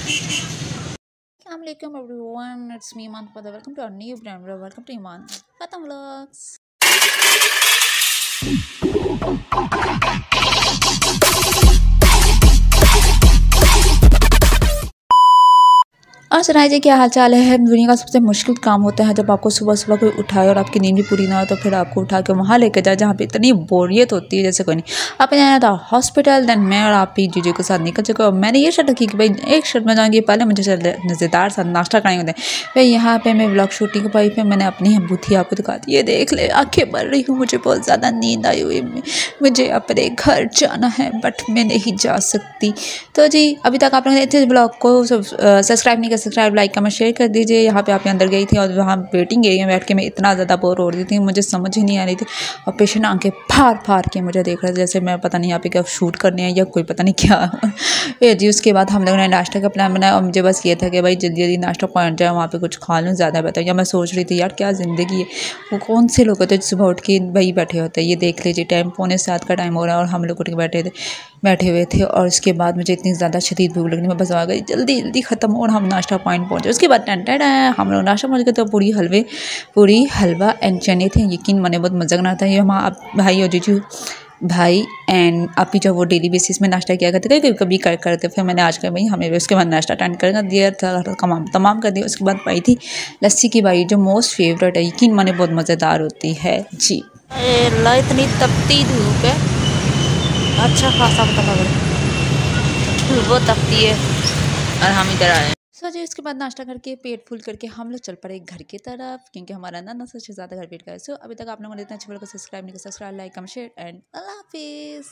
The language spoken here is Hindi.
Assalamualaikum everyone, it's me Iman Pada. Welcome to our new brand. Welcome to Iman Fatam Vlogs. और सुनाई जी क्या हाल चाल है? दुनिया का सबसे मुश्किल काम होता है जब आपको सुबह सुबह कोई उठाए और आपकी नींद भी पूरी ना हो तो फिर आपको उठा के वहाँ लेके जाए जहाँ पे इतनी बोरियत होती है, जैसे कोई नहीं। आपने जाना था हॉस्पिटल देन मैं और आप ही जीजू के साथ निकल चुके और मैंने ये शर्ट रखी कि भाई एक शर्ट में जाऊँगी, पहले मुझे मज़ेदार सा नाश्ता कराएँगे होते फिर यहाँ पर मैं ब्लॉग शूटिंग पाई फिर मैंने अपनी बूथी आपको दिखा दी। ये देख ले, आँखें बढ़ रही हूँ, मुझे बहुत ज़्यादा नींद आई हुई। मुझे अपने घर जाना है बट मैं नहीं जा सकती। तो जी, अभी तक आप लोगों ने ब्लॉग को सब्सक्राइब नहीं कर सब्सक्राइब लाइक कमेंट शेयर कर दीजिए। यहाँ पे आप अंदर गई थी और वहाँ वेटिंग एरिया में बैठ के मैं इतना ज़्यादा बोर हो रही थी, मुझे समझ ही नहीं आ रही थी। और पेशेंट आँखें फार फार के मुझे देख रहे थे, जैसे मैं पता नहीं यहाँ पे क्या शूट करने हैं या कोई पता नहीं क्या। ये जी उसके बाद हम लोगों ने नाश्ता का प्लान बनाया और मुझे बस ये था कि भाई जल्दी जल्दी नाश्ता पहुँच जाए, वहाँ पर कुछ खा लूँ, ज़्यादा बेहतर या मैं सोच रही थी, यार क्या ज़िंदगी है? वो कौन से लोग होते सुबह उठ के वही बैठे होते हैं? ये देख लीजिए टाइम पौने सात का टाइम हो रहा है और हम लोग उठ के बैठे थे, बैठे हुए थे और उसके बाद मुझे इतनी ज़्यादा शदीद भूख लगनी मैं बस आ गई, जल्दी जल्दी ख़त्म और हम नाश्ता पॉइंट पहुँचे। उसके बाद टेंटेड आया हम लोग नाश्ता पहुँच गए तो पूरी हलवे, पूरी हलवा एंड चने थे। यकीन मैंने बहुत मज़ा करना था। ये हम, आप भाई और जीजू भाई एंड आप ही जो वो डेली बेसिस में नाश्ता किया करते थे कभी कभी कर करते फिर मैंने आज कर भाई हमें उसके बाद नाश्ता अटेंड कर दिया था तमाम तमाम कर दिया उसके बाद पाई थी लस्सी की भाई जो मोस्ट फेवरेट है यकीन मैंने बहुत मज़ेदार होती है। जी। इतनी तपती धूप है। अच्छा खासा पता लग रहा है। वो तपती है। और हम इधर आए। सो जी, उसके बाद नाश्ता करके, पेट फूल करके हम लोग चल पड़े घर की तरफ़, क्योंकि हमारा ना ना सबसे ज़्यादा घर पेट का है। सो अभी तक आप लोगों ने इतना अच्छे बोलकर सब्सक्राइब नहीं कर subscribe, like comment share, and अल्लाह हाफिज़।